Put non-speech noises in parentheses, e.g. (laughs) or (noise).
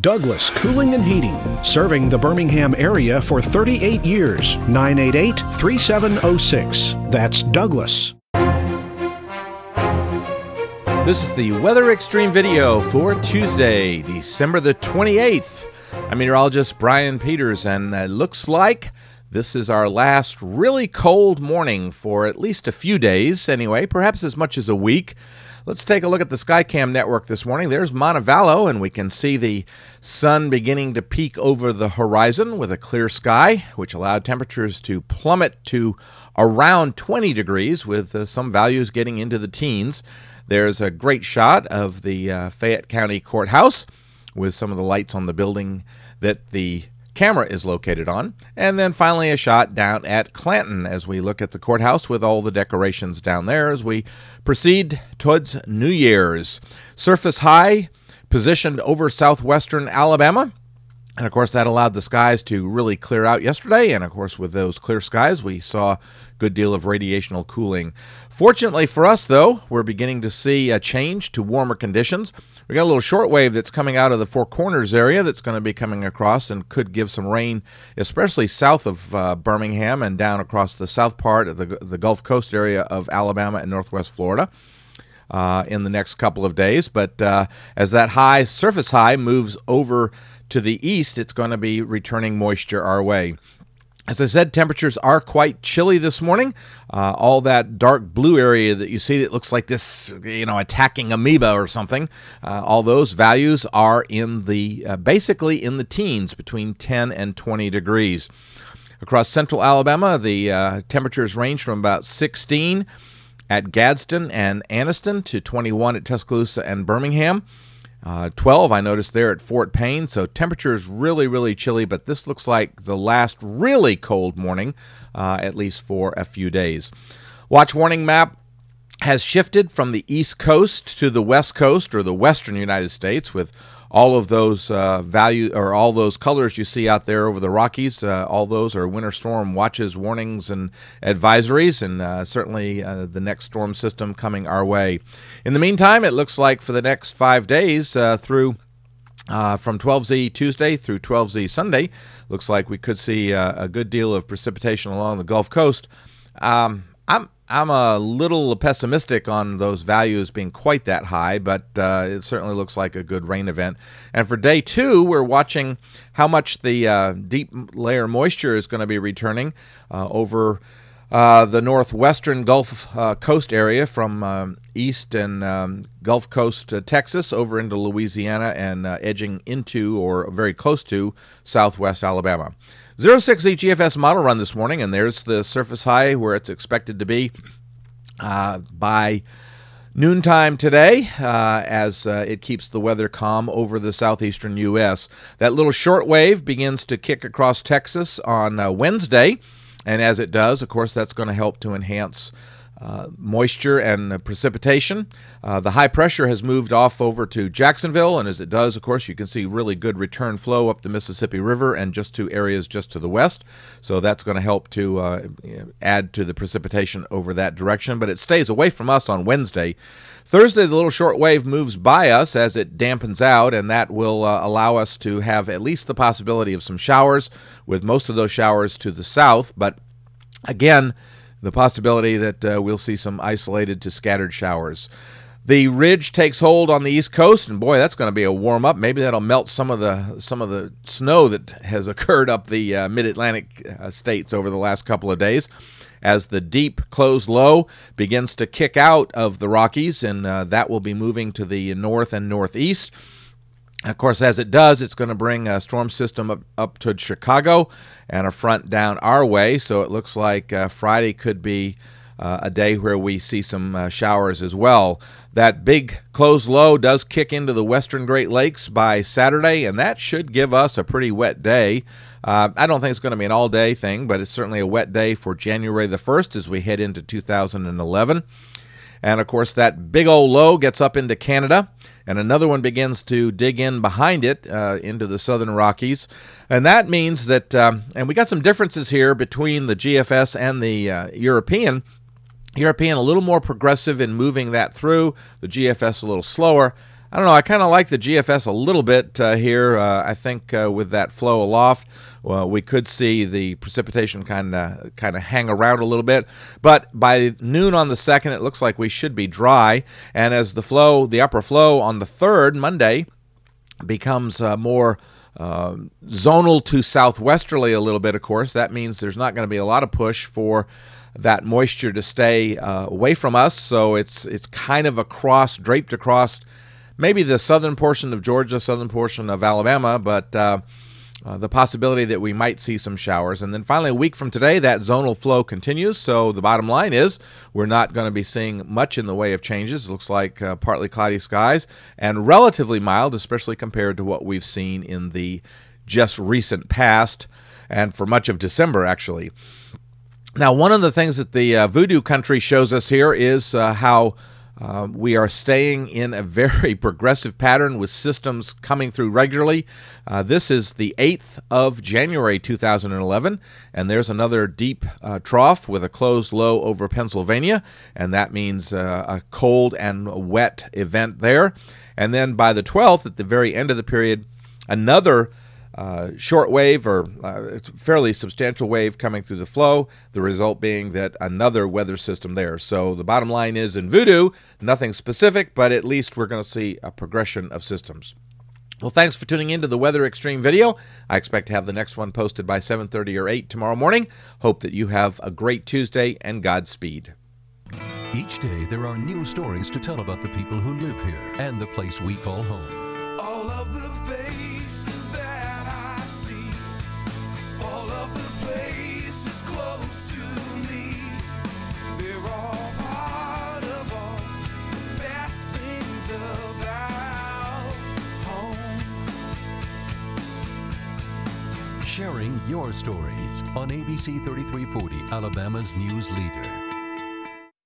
Douglas Cooling and Heating, serving the Birmingham area for 38 years. 988 3706. That's Douglas. This is the Weather Xtreme video for Tuesday, December the 28th. I'm meteorologist Brian Peters, and it looks like this is our last really cold morning for at least a few days, anyway, perhaps as much as a week. Let's take a look at the Skycam network this morning. There's Montevallo, and we can see the sun beginning to peek over the horizon with a clear sky, which allowed temperatures to plummet to around 20 degrees, with uh, some values getting into the teens. There's a great shot of the uh, Fayette County Courthouse with some of the lights on the building that the camera is located on. And then finally, a shot down at Clanton as we look at the courthouse with all the decorations down there as we proceed towards New Year's. Surface high, positioned over southwestern Alabama. And of course, that allowed the skies to really clear out yesterday. And of course, with those clear skies, we saw a good deal of radiational cooling. Fortunately for us, though, we're beginning to see a change to warmer conditions. We got a little short wave that's coming out of the Four Corners area that's going to be coming across and could give some rain, especially south of uh, Birmingham and down across the south part of the, the Gulf Coast area of Alabama and northwest Florida. Uh, in the next couple of days, but uh, as that high surface high moves over to the east, it's going to be returning moisture our way. As I said, temperatures are quite chilly this morning. Uh, all that dark blue area that you see that looks like this, you know, attacking amoeba or something, uh, all those values are in the uh, basically in the teens, between 10 and 20 degrees. Across central Alabama, the uh, temperatures range from about 16 at Gadsden and Anniston to 21 at Tuscaloosa and Birmingham. Uh, 12, I noticed there at Fort Payne. So temperature is really, really chilly, but this looks like the last really cold morning, uh, at least for a few days. Watch warning map has shifted from the east coast to the west coast or the western United States with all of those uh, value or all those colors you see out there over the Rockies. Uh, all those are winter storm watches, warnings, and advisories, and uh, certainly uh, the next storm system coming our way. In the meantime, it looks like for the next five days uh, through. Uh, from 12Z Tuesday through 12Z Sunday, looks like we could see a good deal of precipitation along the Gulf Coast. Um, I'm I'm a little pessimistic on those values being quite that high, but uh, it certainly looks like a good rain event. And for day two, we're watching how much the uh, deep layer moisture is going to be returning uh, over uh, the northwestern Gulf uh, Coast area from um, east and um, Gulf Coast Texas over into Louisiana and uh, edging into or very close to southwest Alabama. 06Z GFS model run this morning, and there's the surface high where it's expected to be uh, by noontime today uh, as uh, it keeps the weather calm over the southeastern U.S. That little short wave begins to kick across Texas on uh, Wednesday, and as it does, of course, that's going to help to enhance uh, moisture and precipitation. Uh, the high pressure has moved off over to Jacksonville, and as it does, of course, you can see really good return flow up the Mississippi River and just to areas just to the west. So that's going to help to uh, add to the precipitation over that direction, but it stays away from us on Wednesday. Thursday, the little short wave moves by us as it dampens out, and that will uh, allow us to have at least the possibility of some showers, with most of those showers to the south. But again, the possibility that uh, we'll see some isolated to scattered showers. The ridge takes hold on the east coast, and boy, that's going to be a warm up. Maybe that'll melt some of the some of the snow that has (laughs) occurred up the uh, mid Atlantic uh, states over the last couple of days. As the deep closed low begins to kick out of the Rockies, and uh, that will be moving to the north and northeast. Of course, as it does, it's going to bring a storm system up, up to Chicago and a front down our way. So it looks like uh, Friday could be uh, a day where we see some uh, showers as well. That big closed low does kick into the western Great Lakes by Saturday, and that should give us a pretty wet day. Uh, I don't think it's going to be an all day thing, but it's certainly a wet day for January the 1st as we head into 2011. And of course, that big old low gets up into Canada, and another one begins to dig in behind it uh, into the southern Rockies. And that means that, um, and we got some differences here between the GFS and the uh, European. European a little more progressive in moving that through, the GFS a little slower. I don't know. I kind of like the GFS a little bit uh, here. Uh, I think uh, with that flow aloft, well, we could see the precipitation kind of kind of hang around a little bit. But by noon on the second, it looks like we should be dry. And as the flow, the upper flow on the third Monday, becomes uh, more uh, zonal to southwesterly a little bit. Of course, that means there's not going to be a lot of push for that moisture to stay uh, away from us. So it's it's kind of across, draped across maybe the southern portion of Georgia, southern portion of Alabama, but uh, uh, the possibility that we might see some showers. And then finally, a week from today, that zonal flow continues. So the bottom line is we're not going to be seeing much in the way of changes. It looks like uh, partly cloudy skies and relatively mild, especially compared to what we've seen in the just recent past and for much of December, actually. Now, one of the things that the uh, voodoo country shows us here is uh, how uh, we are staying in a very (laughs) progressive pattern with systems coming through regularly. Uh, this is the 8th of January 2011, and there's another deep uh, trough with a closed low over Pennsylvania, and that means uh, a cold and wet event there. And then by the 12th, at the very end of the period, another uh, short wave or uh, fairly substantial wave coming through the flow, the result being that another weather system there. So the bottom line is in voodoo, nothing specific, but at least we're going to see a progression of systems. Well, thanks for tuning in to the Weather Xtreme video. I expect to have the next one posted by 7:30 or 8 tomorrow morning. Hope that you have a great Tuesday and Godspeed. Each day there are new stories to tell about the people who live here and the place we call home. All of the sharing your stories on ABC 3340, Alabama's news leader.